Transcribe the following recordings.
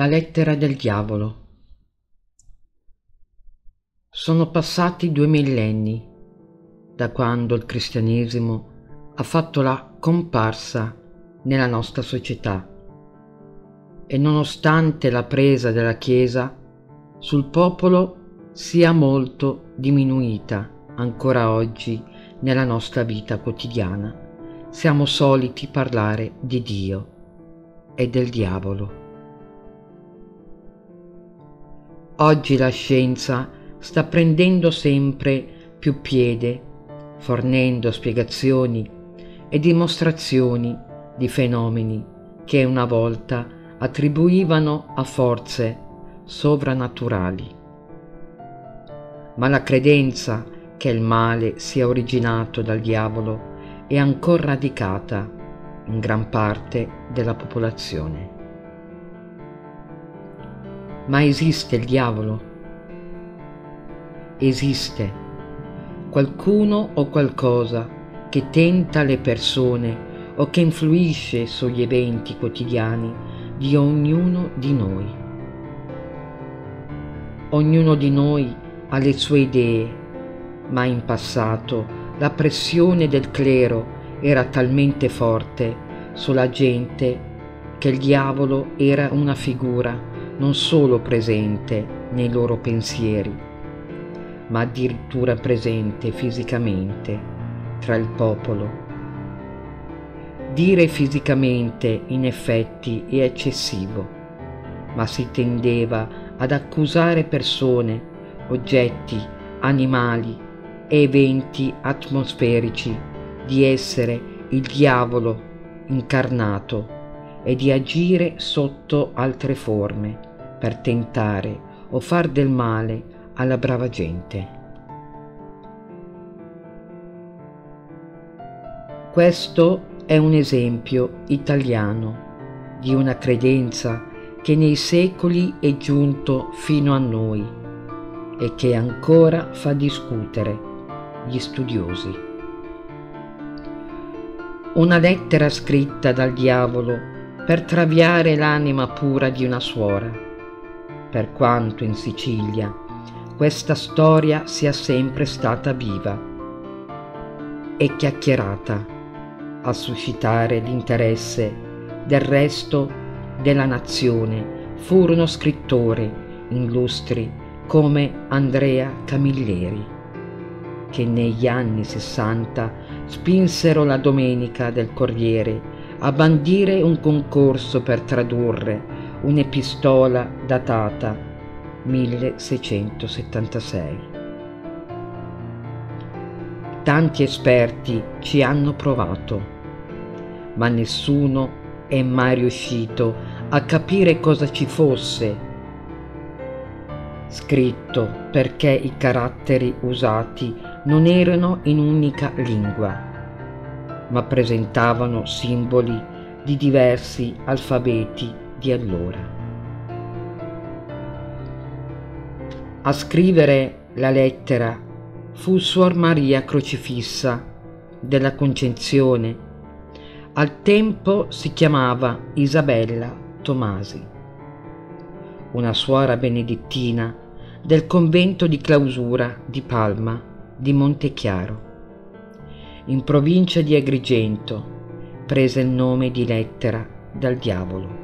La lettera del diavolo. Sono passati due millenni da quando il cristianesimo ha fatto la comparsa nella nostra società e nonostante la presa della Chiesa sul popolo sia molto diminuita ancora oggi nella nostra vita quotidiana, siamo soliti parlare di Dio e del diavolo. Oggi la scienza sta prendendo sempre più piede, fornendo spiegazioni e dimostrazioni di fenomeni che una volta attribuivano a forze sovrannaturali. Ma la credenza che il male sia originato dal diavolo è ancora radicata in gran parte della popolazione. Ma esiste il diavolo? Esiste qualcuno o qualcosa che tenta le persone o che influisce sugli eventi quotidiani di ognuno di noi. Ognuno di noi ha le sue idee, ma in passato la pressione del clero era talmente forte sulla gente che il diavolo era una figura non solo presente nei loro pensieri, ma addirittura presente fisicamente tra il popolo. Dire fisicamente in effetti è eccessivo, ma si tendeva ad accusare persone, oggetti, animali e eventi atmosferici di essere il diavolo incarnato e di agire sotto altre forme per tentare o far del male alla brava gente. Questo è un esempio italiano di una credenza che nei secoli è giunto fino a noi e che ancora fa discutere gli studiosi. Una lettera scritta dal diavolo per traviare l'anima pura di una suora per quanto in Sicilia questa storia sia sempre stata viva e chiacchierata a suscitare l'interesse del resto della nazione furono scrittori illustri come Andrea Camilleri, che negli anni sessanta spinsero la Domenica del Corriere a bandire un concorso per tradurre un'epistola datata 1676. Tanti esperti ci hanno provato, ma nessuno è mai riuscito a capire cosa ci fosse scritto perché i caratteri usati non erano in unica lingua, ma presentavano simboli di diversi alfabeti di allora. A scrivere la lettera fu Suor Maria Crocifissa della Concezione. Al tempo si chiamava Isabella Tomasi, una suora benedettina del convento di clausura di Palma di Montechiaro. In provincia di Agrigento prese il nome di lettera dal diavolo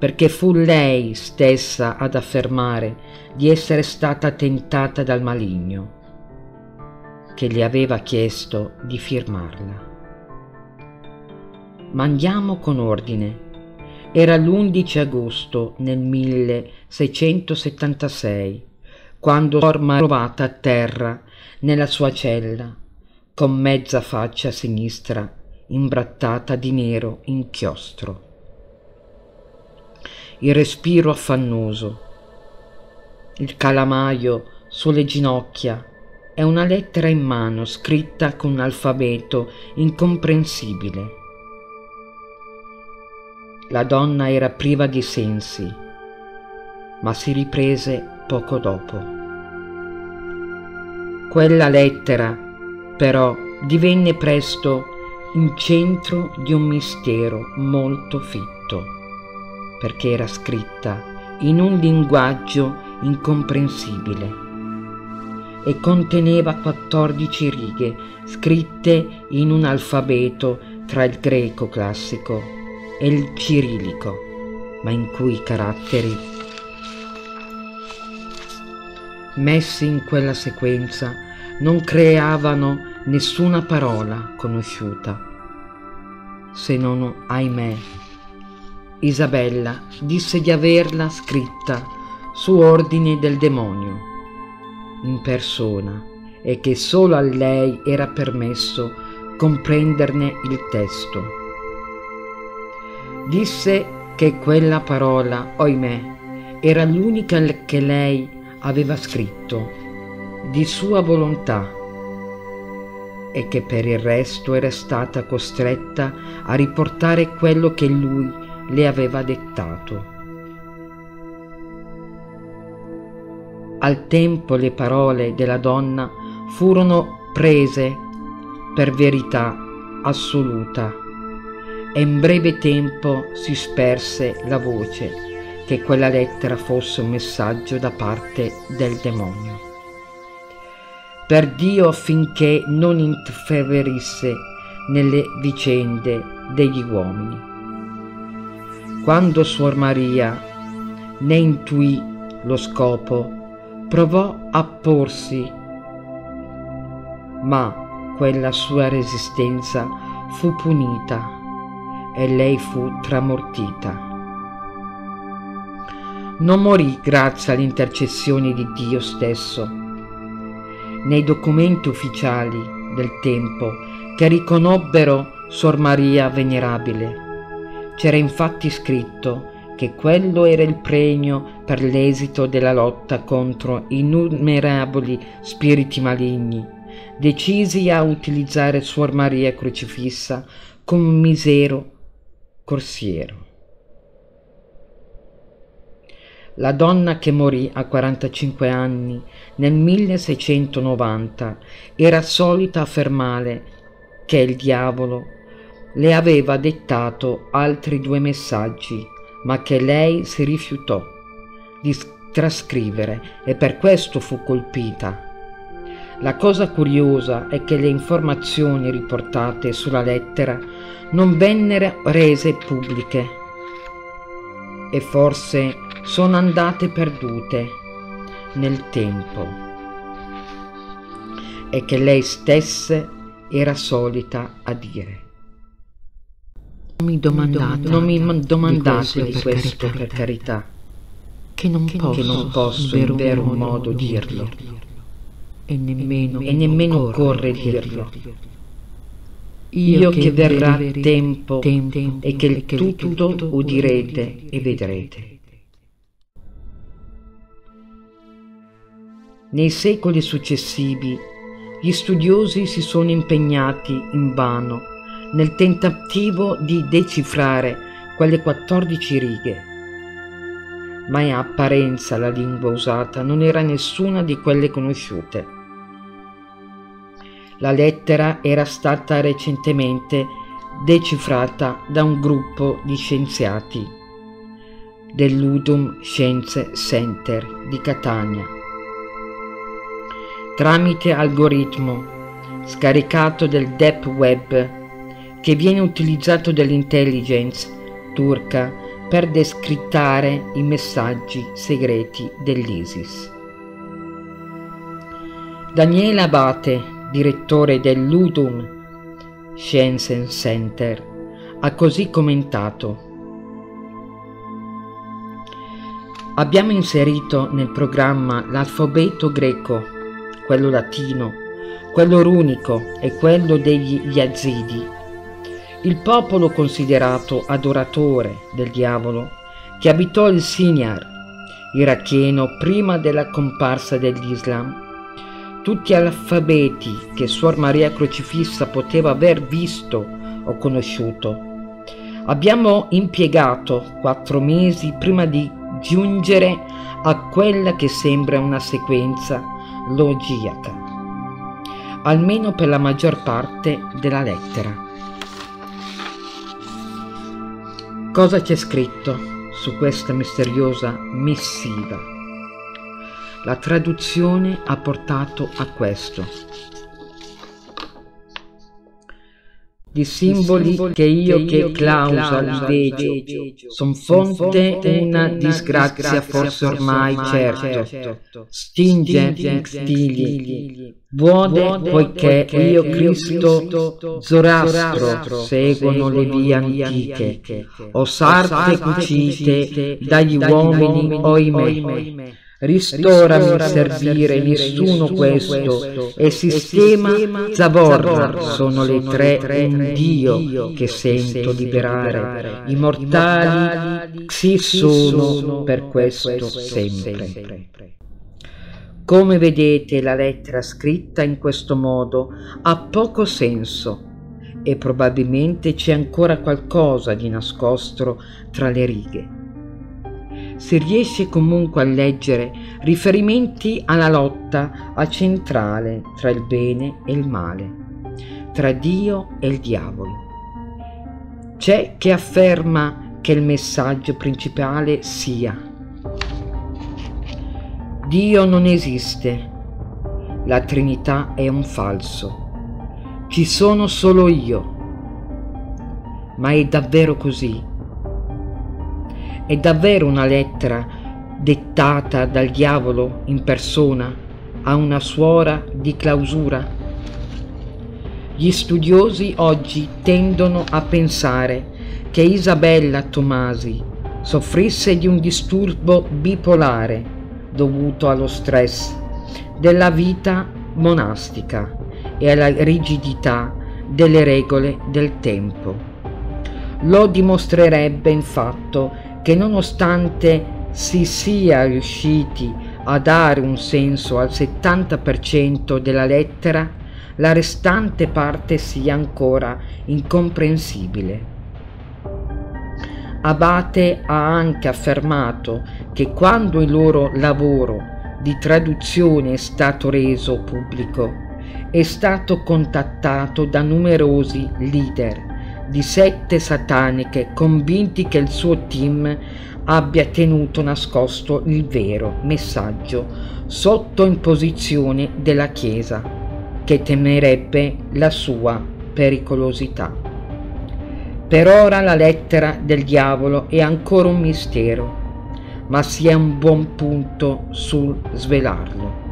perché fu lei stessa ad affermare di essere stata tentata dal maligno, che le aveva chiesto di firmarla. Ma andiamo con ordine. Era l'11 agosto nel 1676, quando Orma trovata a terra nella sua cella, con mezza faccia sinistra imbrattata di nero inchiostro il respiro affannoso, il calamaio sulle ginocchia e una lettera in mano scritta con un alfabeto incomprensibile. La donna era priva di sensi, ma si riprese poco dopo. Quella lettera, però, divenne presto il centro di un mistero molto fitto perché era scritta in un linguaggio incomprensibile e conteneva 14 righe scritte in un alfabeto tra il greco classico e il cirillico, ma in cui i caratteri messi in quella sequenza non creavano nessuna parola conosciuta, se non ahimè. Isabella disse di averla scritta su ordine del demonio in persona e che solo a lei era permesso comprenderne il testo. Disse che quella parola, oimè, era l'unica che lei aveva scritto, di sua volontà, e che per il resto era stata costretta a riportare quello che lui le aveva dettato. Al tempo le parole della donna furono prese per verità assoluta e in breve tempo si sperse la voce che quella lettera fosse un messaggio da parte del demonio. Per Dio affinché non interferisse nelle vicende degli uomini. Quando Suor Maria ne intuì lo scopo, provò a porsi, ma quella sua resistenza fu punita e lei fu tramortita. Non morì grazie all'intercessione di Dio stesso. Nei documenti ufficiali del tempo che riconobbero Sor Maria Venerabile c'era infatti scritto che quello era il premio per l'esito della lotta contro innumerevoli spiriti maligni, decisi a utilizzare Suor Maria Crocifissa come un misero corsiero. La donna che morì a 45 anni nel 1690 era solita affermare che il diavolo le aveva dettato altri due messaggi ma che lei si rifiutò di trascrivere e per questo fu colpita. La cosa curiosa è che le informazioni riportate sulla lettera non vennero rese pubbliche e forse sono andate perdute nel tempo e che lei stessa era solita a dire. Non mi domandate, non mi domandate di questo, di questo per, carità, carità, che non che posso, che non posso in vero modo, modo dirlo, dirlo, e nemmeno, e nemmeno occorre dirlo. Io che verrà tempo, tempo e che tutto udirete e vedrete. Nei secoli successivi gli studiosi si sono impegnati invano nel tentativo di decifrare quelle 14 righe. Ma in apparenza la lingua usata non era nessuna di quelle conosciute. La lettera era stata recentemente decifrata da un gruppo di scienziati dell'Udum Science Center di Catania. Tramite algoritmo scaricato del Deep Web che viene utilizzato dall'intelligence turca per descrittare i messaggi segreti dell'ISIS. Daniele Abate, direttore dell'Udum Science Center, ha così commentato Abbiamo inserito nel programma l'alfabeto greco, quello latino, quello runico e quello degli Yazidi il popolo considerato adoratore del diavolo che abitò il Sinjar, iracheno prima della comparsa dell'Islam. Tutti alfabeti che Suor Maria Crocifissa poteva aver visto o conosciuto. Abbiamo impiegato quattro mesi prima di giungere a quella che sembra una sequenza logiaca, almeno per la maggior parte della lettera. Cosa c'è scritto? su questa misteriosa missiva. La traduzione ha portato a questo. Di simboli che io che clausa li veggio, son fonte una disgrazia forse ormai certo, stinge stigli, vuode poiché io Cristo Zorastro seguono le vie antiche, o sarte cucite dagli uomini oimè, Ristorami servire nessuno questo. e sistema Zaborra sono le tre un Dio che sento liberare. I mortali si sono per questo sempre. Come vedete la lettera scritta in questo modo ha poco senso e probabilmente c'è ancora qualcosa di nascosto tra le righe si riesce comunque a leggere riferimenti alla lotta a centrale tra il bene e il male, tra Dio e il diavolo. C'è chi afferma che il messaggio principale sia Dio non esiste, la Trinità è un falso, ci sono solo io. Ma è davvero così? È davvero una lettera dettata dal diavolo in persona a una suora di clausura? Gli studiosi oggi tendono a pensare che Isabella Tomasi soffrisse di un disturbo bipolare dovuto allo stress della vita monastica e alla rigidità delle regole del tempo. Lo dimostrerebbe in fatto che nonostante si sia riusciti a dare un senso al 70% della lettera, la restante parte sia ancora incomprensibile. Abate ha anche affermato che quando il loro lavoro di traduzione è stato reso pubblico, è stato contattato da numerosi leader di sette sataniche convinti che il suo team abbia tenuto nascosto il vero messaggio sotto imposizione della Chiesa, che temerebbe la sua pericolosità. Per ora la lettera del diavolo è ancora un mistero, ma si è un buon punto sul svelarlo.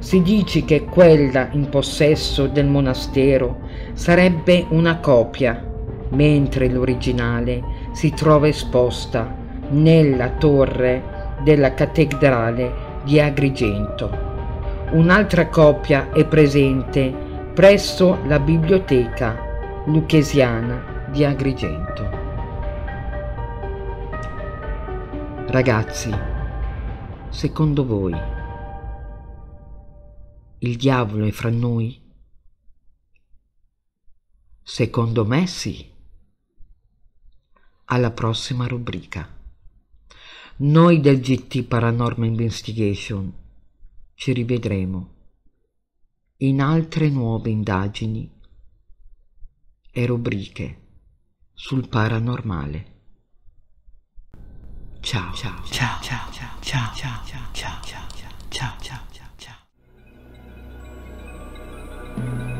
Si dice che quella in possesso del monastero sarebbe una copia mentre l'originale si trova esposta nella torre della cattedrale di Agrigento. Un'altra copia è presente presso la biblioteca lucchesiana di Agrigento. Ragazzi, secondo voi il diavolo è fra noi? Secondo me sì alla prossima rubrica. Noi del GT Paranormal Investigation ci rivedremo in altre nuove indagini e rubriche sul paranormale. Ciao ciao ciao ciao ciao ciao ciao ciao ciao ciao ciao ciao ciao ciao